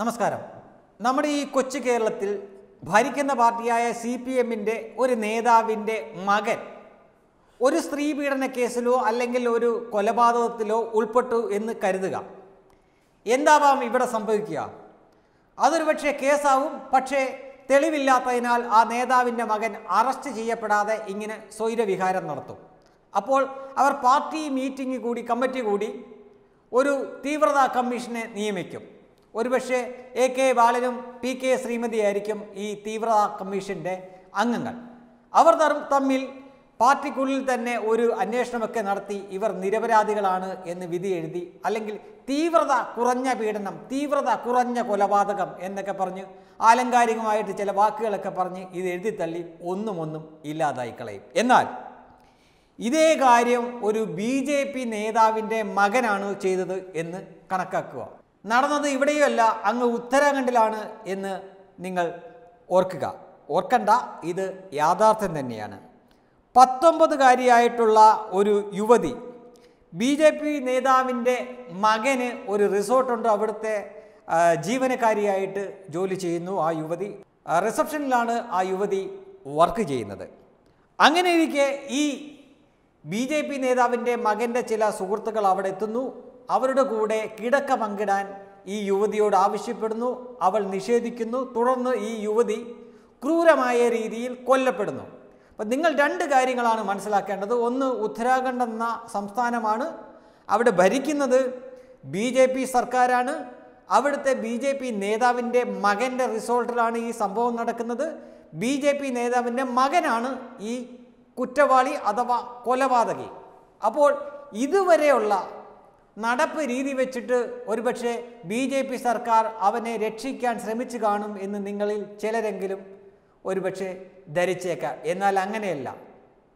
നമസ്കാരം. നമ്മുടെ ഈ കൊച്ചു കേരളത്തിൽ ഭരിക്കുന്ന പാർട്ടിയായ സി പി എമ്മിന്റെ ഒരു നേതാവിന്റെ മകൻ ഒരു സ്ത്രീ പീഡന കേസിലോ അല്ലെങ്കിൽ ഒരു കൊലപാതകത്തിലോ ഉൾപ്പെട്ടു എന്ന് കരുതുക. എന്താവാം ഇവിടെ സംഭവിക്കുക? അതൊരു പക്ഷേ കേസാവും പക്ഷേ തെളിവില്ലാത്തതിനാൽ ആ നേതാവിന്റെ മകൻ അറസ്റ്റ് ചെയ്യപ്പെടാതെ ഇങ്ങനെ സ്വൈരവിഹാരം നടത്തും. അപ്പോൾ അവർ പാർട്ടി മീറ്റിംഗ് കൂടി കമ്മിറ്റി കൂടി ഒരു തീവ്രതാ കമ്മീഷനെ നിയമിക്കും. ഒരുപക്ഷെ എ കെ ബാലനും പി കെ ശ്രീമതിയായിരിക്കും ഈ തീവ്രതാ കമ്മീഷന്റെ അംഗങ്ങൾ. അവർ തമ്മിൽ പാർട്ടിക്കുള്ളിൽ തന്നെ ഒരു അന്വേഷണമൊക്കെ നടത്തി ഇവർ നിരപരാധികളാണ് എന്ന് വിധി എഴുതി അല്ലെങ്കിൽ തീവ്രത കുറഞ്ഞ പീഡനം തീവ്രത കുറഞ്ഞ കൊലപാതകം എന്നൊക്കെ പറഞ്ഞ് ആലങ്കാരികമായിട്ട് ചില വാക്കുകളൊക്കെ പറഞ്ഞ് ഇത് എഴുതി തള്ളി ഒന്നും ഒന്നും ഇല്ലാതായി കളയും. എന്നാൽ ഇതേ കാര്യം ഒരു ബി ജെ പി നേതാവിന്റെ മകനാണ് ചെയ്തത് എന്ന് കണക്കാക്കുക. നടന്നത് ഇവിടെയുമല്ല അങ്ങ് ഉത്തരാഖണ്ഡിലാണ് എന്ന് നിങ്ങൾ ഓർക്കുക. ഓർക്കണ്ട ഇത് യാഥാർത്ഥ്യം തന്നെയാണ്. പത്തൊമ്പതുകാരിയായിട്ടുള്ള ഒരു യുവതി ബി ജെ പി നേതാവിന്റെ മകന് ഒരു റിസോർട്ടുണ്ട്. അവിടുത്തെ ജീവനക്കാരിയായിട്ട് ജോലി ചെയ്യുന്നു ആ യുവതി. റിസപ്ഷനിലാണ് ആ യുവതി വർക്ക് ചെയ്യുന്നത്. അങ്ങനെ ഇരിക്കെ ഈ ബി ജെ പി നേതാവിന്റെ മകന്റെ ചില സുഹൃത്തുക്കൾ അവിടെ എത്തുന്നു. അവരുടെ കൂടെ കിടക്ക പങ്കിടാൻ ഈ യുവതിയോട് ആവശ്യപ്പെടുന്നു. അവൾ നിഷേധിക്കുന്നു. തുടർന്ന് ഈ യുവതി ക്രൂരമായ രീതിയിൽ കൊല്ലപ്പെടുന്നു. അപ്പം നിങ്ങൾ രണ്ട് കാര്യങ്ങളാണ് മനസ്സിലാക്കേണ്ടത്. ഒന്ന് ഉത്തരാഖണ്ഡ് എന്ന സംസ്ഥാനമാണ്. അവിടെ ഭരിക്കുന്നത് ബി ജെ പി സർക്കാരാണ്. അവിടുത്തെ ബി ജെ പി നേതാവിന്റെ മകന്റെ റിസോർട്ടിലാണ് ഈ സംഭവം നടക്കുന്നത്. ബി ജെ പി നേതാവിന്റെ മകനാണ് ഈ കുറ്റവാളി അഥവാ കൊലപാതകി. അപ്പോൾ ഇതുവരെയുള്ള നടപ്പ് രീതി വെച്ചിട്ട് ഒരുപക്ഷെ ബി ജെ പി സർക്കാർ അവനെ രക്ഷിക്കാൻ ശ്രമിച്ചു കാണും എന്ന് നിങ്ങളിൽ ചിലരെങ്കിലും ഒരുപക്ഷെ ധരിച്ചേക്കാം. എന്നാൽ അങ്ങനെയല്ല.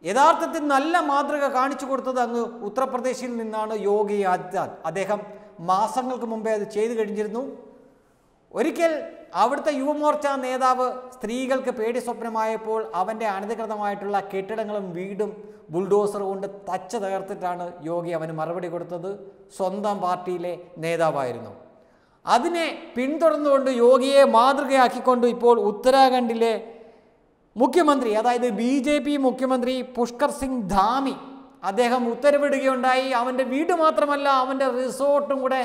യഥാർത്ഥത്തിൽ നല്ല മാതൃക കാണിച്ചു കൊടുത്തത് അങ്ങ് ഉത്തർപ്രദേശിൽ നിന്നാണ് യോഗി ആദിത്യനാഥ്. അദ്ദേഹം മാസങ്ങൾക്ക് മുമ്പേ അത് ചെയ്തു കഴിഞ്ഞിരുന്നു. ഒരിക്കൽ അവിടുത്തെ യുവമോർച്ച നേതാവ് സ്ത്രീകൾക്ക് പേടി സ്വപ്നമായപ്പോൾ അവന്റെ അനധികൃതമായിട്ടുള്ള കെട്ടിടങ്ങളും വീടും ബുൾഡോസർ കൊണ്ട് തച്ച തകർത്തിട്ടാണ് യോഗി അവന് മറുപടി കൊടുത്തത്. സ്വന്തം പാർട്ടിയിലെ നേതാവായിരുന്നു. അതിനെ പിന്തുടർന്നുകൊണ്ട് യോഗിയെ മാതൃകയാക്കിക്കൊണ്ട് ഇപ്പോൾ ഉത്തരാഖണ്ഡിലെ മുഖ്യമന്ത്രി അതായത് ബി ജെ പി മുഖ്യമന്ത്രി പുഷ്കർ സിംഗ് ധാമി അദ്ദേഹം ഉത്തരവിടുകയുണ്ടായി. അവന്റെ വീട് മാത്രമല്ല അവന്റെ റിസോർട്ടും കൂടെ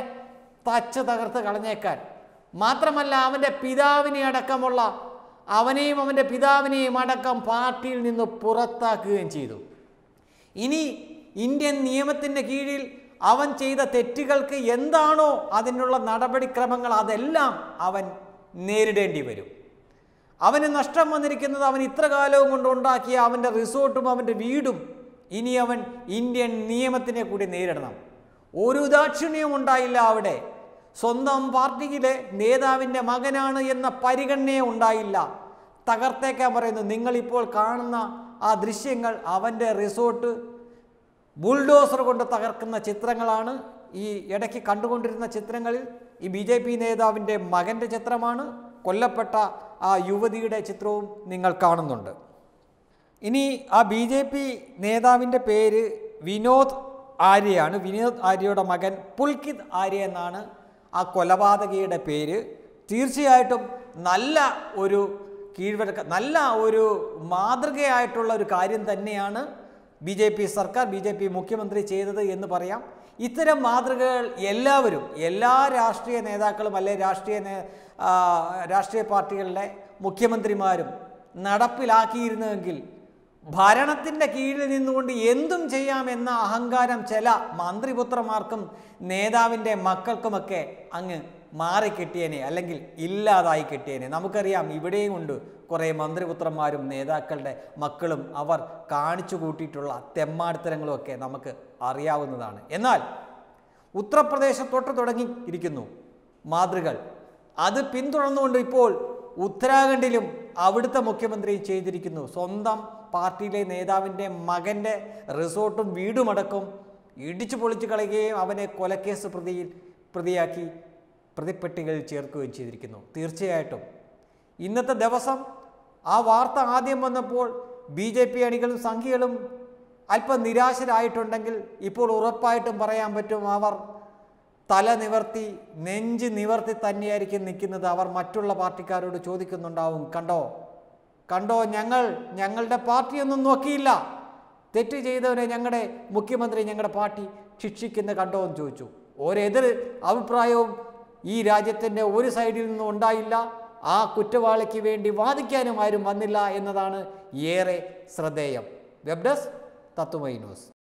തച്ച് തകർത്ത് കളഞ്ഞേക്കാൻ. മാത്രമല്ല അവന്റെ പിതാവിനെ അടക്കമുള്ള അവനെയും അവന്റെ പിതാവിനെയും അടക്കം പാർട്ടിയിൽ നിന്ന് പുറത്താക്കുകയും ചെയ്തു. ഇനി ഇന്ത്യൻ നിയമത്തിന്റെ കീഴിൽ അവൻ ചെയ്ത തെറ്റുകൾക്ക് എന്താണോ അതിനുള്ള നടപടിക്രമങ്ങൾ അതെല്ലാം അവൻ നേരിടേണ്ടി വരും. അവന് നഷ്ടം വന്നിരിക്കുന്നത് അവൻ ഇത്ര കാലവും കൊണ്ട് ഉണ്ടാക്കിയ അവന്റെ റിസോർട്ടും അവന്റെ വീടും ഇനി അവൻ ഇന്ത്യൻ നിയമത്തിനെ കൂടി നേരിടണം. ഒരു ദാക്ഷിണ്യവും ഉണ്ടായില്ല അവിടെ. സ്വന്തം പാർട്ടിയിലെ നേതാവിന്റെ മകനാണ് എന്ന പരിഗണനയെ ഉണ്ടായില്ല. തകർത്തേക്കാൻ പറയുന്നു. നിങ്ങളിപ്പോൾ കാണുന്ന ആ ദൃശ്യങ്ങൾ അവന്റെ റിസോർട്ട് ബുൾഡോസർ കൊണ്ട് തകർക്കുന്ന ചിത്രങ്ങളാണ്. ഈ ഇടയ്ക്ക് കണ്ടുകൊണ്ടിരുന്ന ചിത്രങ്ങളിൽ ഈ ബി ജെ പി നേതാവിന്റെ മകന്റെ ചിത്രമാണ്. കൊല്ലപ്പെട്ട ആ യുവതിയുടെ ചിത്രവും നിങ്ങൾ കാണുന്നുണ്ട്. ഇനി ആ ബി ജെ പി നേതാവിന്റെ പേര് വിനോദ് ആര്യയാണ്. വിനോദ് ആര്യയുടെ മകൻ പുൽകിത് ആര്യ എന്നാണ് ആ കൊലപാതകയുടെ പേര് തീർച്ചയായിട്ടും നല്ല ഒരു കീഴ്വഴക്ക നല്ല ഒരു മാതൃകയായിട്ടുള്ള ഒരു കാര്യം തന്നെയാണ് ബി ജെ പി സർക്കാർ ബി ജെ പി മുഖ്യമന്ത്രി ചെയ്തത് എന്ന് പറയാം. ഇത്തരം മാതൃകകൾ എല്ലാവരും എല്ലാ രാഷ്ട്രീയ നേതാക്കളും അല്ലെ രാഷ്ട്രീയ രാഷ്ട്രീയ പാർട്ടികളുടെ മുഖ്യമന്ത്രിമാരും നടപ്പിലാക്കിയിരുന്നുവെങ്കിൽ ഭരണത്തിന്റെ കീഴിൽ നിന്നുകൊണ്ട് എന്തും ചെയ്യാമെന്ന അഹങ്കാരം ചില മന്ത്രിപുത്രന്മാർക്കും നേതാവിന്റെ മക്കൾക്കുമൊക്കെ അങ്ങ് മാറിക്കിട്ടിയേനെ അല്ലെങ്കിൽ ഇല്ലാതായി കിട്ടിയേനെ. നമുക്കറിയാം ഇവിടെയും ഉണ്ട് കുറേ മന്ത്രിപുത്രന്മാരും നേതാക്കളുടെ മക്കളും അവർ കാണിച്ചു കൂട്ടിയിട്ടുള്ള തെമ്മാടിത്തരങ്ങളുമൊക്കെ നമുക്ക് അറിയാവുന്നതാണ്. എന്നാൽ ഉത്തർപ്രദേശ് തൊട്ട് തുടങ്ങി മാതൃകൾ. അത് പിന്തുടർന്നുകൊണ്ട് ഇപ്പോൾ ഉത്തരാഖണ്ഡിലും അവിടുത്തെ മുഖ്യമന്ത്രി ചെയ്തിരിക്കുന്നു. സ്വന്തം പാർട്ടിയിലെ നേതാവിന്റെ മകന്റെ റിസോർട്ടും വീടുമടക്കം ഇടിച്ചു പൊളിച്ചു കളയുകയും അവനെ കൊലക്കേസ് പ്രതിയിൽ പ്രതിയാക്കി പ്രതിപ്പെട്ടികളിൽ ചേർക്കുകയും ചെയ്തിരിക്കുന്നു. തീർച്ചയായിട്ടും. ഇന്നത്തെ ദിവസം ആ വാർത്ത ആദ്യം വന്നപ്പോൾ ബി ജെ പി അണികളും സംഘികളും അല്പം നിരാശരായിട്ടുണ്ടെങ്കിൽ ഇപ്പോൾ ഉറപ്പായിട്ടും പറയാൻ പറ്റും അവർ തല നിവർത്തി നെഞ്ച് നിവർത്തി തന്നെയായിരിക്കും നിൽക്കുന്നത് അവർ മറ്റുള്ള പാർട്ടിക്കാരോട് ചോദിക്കുന്നുണ്ടാവും. കണ്ടോ? കണ്ടോ? ഞങ്ങൾ ഞങ്ങളുടെ പാർട്ടിയൊന്നും നോക്കിയില്ല. തെറ്റ് ചെയ്തവനെ ഞങ്ങളുടെ മുഖ്യമന്ത്രി ഞങ്ങളുടെ പാർട്ടി ശിക്ഷിക്കുന്ന കണ്ടോ എന്ന് ചോദിച്ചു. ഒരെതിർ അഭിപ്രായവും ഈ രാജ്യത്തിന്റെ ഒരു സൈഡിൽ നിന്നും ഉണ്ടായില്ല. ആ കുറ്റവാളിക്ക് വേണ്ടി വാദിക്കാനും ആരും വന്നില്ല എന്നതാണ് ഏറെ ശ്രദ്ധേയം. വെബ് ഡെസ്ക് തത്വമൈ ന്യൂസ്.